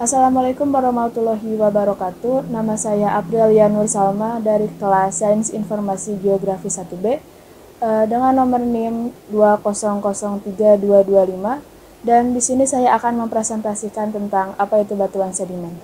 Assalamualaikum warahmatullahi wabarakatuh. Nama saya Aprilia Nur Salma dari kelas Sains Informasi Geografi 1B eh, dengan nomor NIM 2003225 dan di sini saya akan mempresentasikan tentang apa itu batuan sedimen.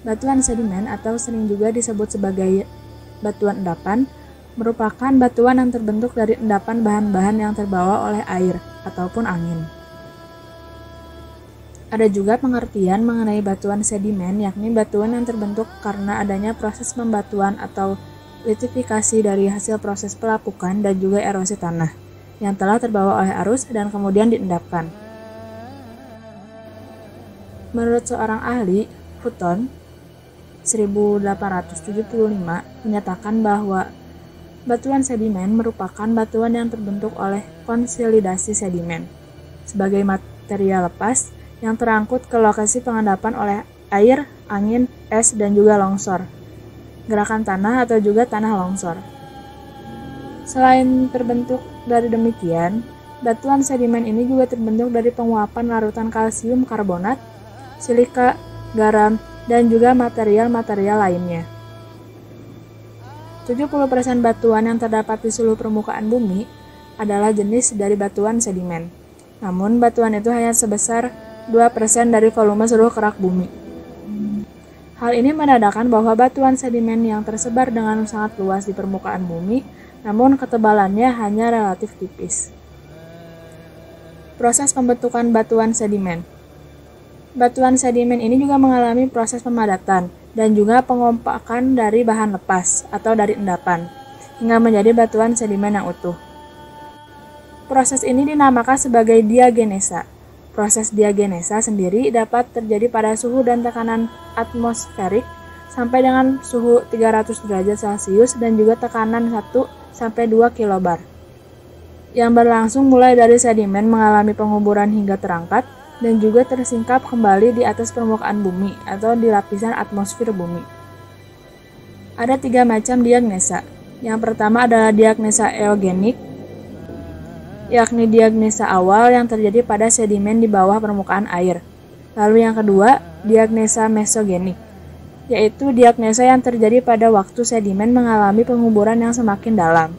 Batuan sedimen atau sering juga disebut sebagai batuan endapan merupakan batuan yang terbentuk dari endapan bahan-bahan yang terbawa oleh air ataupun angin. Ada juga pengertian mengenai batuan sedimen, yakni batuan yang terbentuk karena adanya proses pembatuan atau litifikasi dari hasil proses pelapukan dan juga erosi tanah yang telah terbawa oleh arus dan kemudian diendapkan. Menurut seorang ahli, Futon, 1875 menyatakan bahwa batuan sedimen merupakan batuan yang terbentuk oleh konsolidasi sedimen sebagai material lepas yang terangkut ke lokasi pengendapan oleh air, angin, es, dan juga longsor. Gerakan tanah atau juga tanah longsor. Selain terbentuk dari demikian, batuan sedimen ini juga terbentuk dari penguapan larutan kalsium karbonat, silika, garam, dan juga material-material lainnya. 70% batuan yang terdapat di seluruh permukaan bumi adalah jenis dari batuan sedimen. Namun, batuan itu hanya sebesar 2% dari volume seluruh kerak bumi. Hal ini menandakan bahwa batuan sedimen yang tersebar dengan sangat luas di permukaan bumi, namun ketebalannya hanya relatif tipis. Proses pembentukan batuan sedimen Batuan sedimen ini juga mengalami proses pemadatan dan juga pengompakan dari bahan lepas atau dari endapan, hingga menjadi batuan sedimen yang utuh. Proses ini dinamakan sebagai diagenesa. Proses diagenesa sendiri dapat terjadi pada suhu dan tekanan atmosferik sampai dengan suhu 300 derajat Celcius dan juga tekanan 1 sampai 2 kilobar. Yang berlangsung mulai dari sedimen mengalami penguburan hingga terangkat, dan juga tersingkap kembali di atas permukaan bumi atau di lapisan atmosfer bumi. Ada tiga macam diagnesa. Yang pertama adalah diagnesa eogenik, yakni diagnesa awal yang terjadi pada sedimen di bawah permukaan air. Lalu yang kedua, diagnesa mesogenik, yaitu diagnesa yang terjadi pada waktu sedimen mengalami penguburan yang semakin dalam.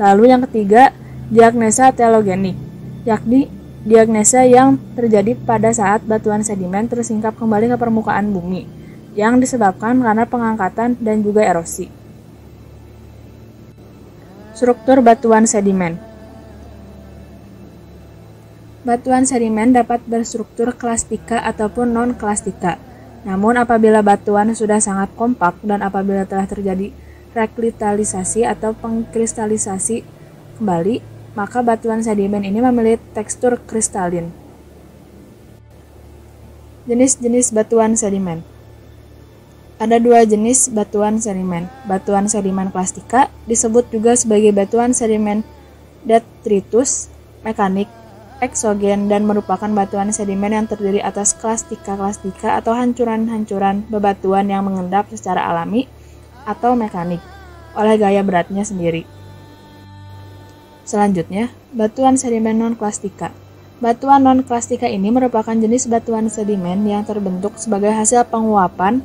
Lalu yang ketiga, diagnesa telogenik, yakni Diagnesa yang terjadi pada saat batuan sedimen tersingkap kembali ke permukaan bumi, yang disebabkan karena pengangkatan dan juga erosi. Struktur batuan sedimen Batuan sedimen dapat berstruktur klastika ataupun non-klastika. Namun apabila batuan sudah sangat kompak dan apabila telah terjadi rekristalisasi atau pengkristalisasi kembali, maka batuan sedimen ini memiliki tekstur kristalin. Jenis-jenis batuan sedimen Ada dua jenis batuan sedimen. Batuan sedimen plastika disebut juga sebagai batuan sedimen detritus, mekanik, eksogen, dan merupakan batuan sedimen yang terdiri atas klastika-klastika atau hancuran-hancuran bebatuan yang mengendap secara alami atau mekanik oleh gaya beratnya sendiri. Selanjutnya, batuan sedimen non-klastika. Batuan non-klastika ini merupakan jenis batuan sedimen yang terbentuk sebagai hasil penguapan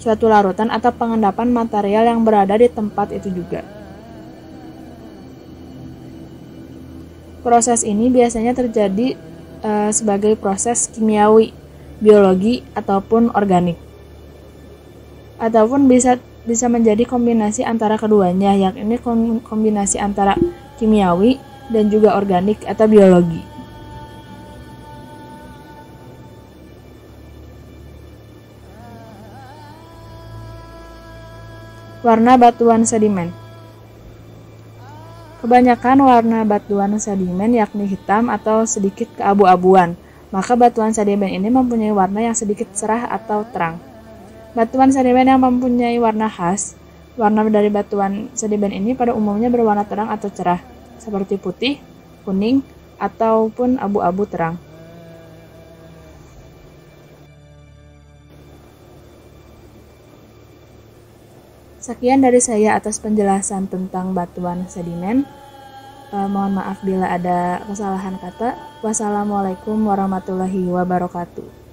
suatu larutan atau pengendapan material yang berada di tempat itu juga. Proses ini biasanya terjadi e, sebagai proses kimiawi, biologi, ataupun organik. Ataupun bisa bisa menjadi kombinasi antara keduanya, yakni kombinasi antara kimiawi, dan juga organik atau biologi. Warna batuan sedimen Kebanyakan warna batuan sedimen yakni hitam atau sedikit keabu-abuan, maka batuan sedimen ini mempunyai warna yang sedikit cerah atau terang. Batuan sedimen yang mempunyai warna khas, warna dari batuan sedimen ini pada umumnya berwarna terang atau cerah, seperti putih, kuning, ataupun abu-abu terang. Sekian dari saya atas penjelasan tentang batuan sedimen. Eh, mohon maaf bila ada kesalahan kata. Wassalamualaikum warahmatullahi wabarakatuh.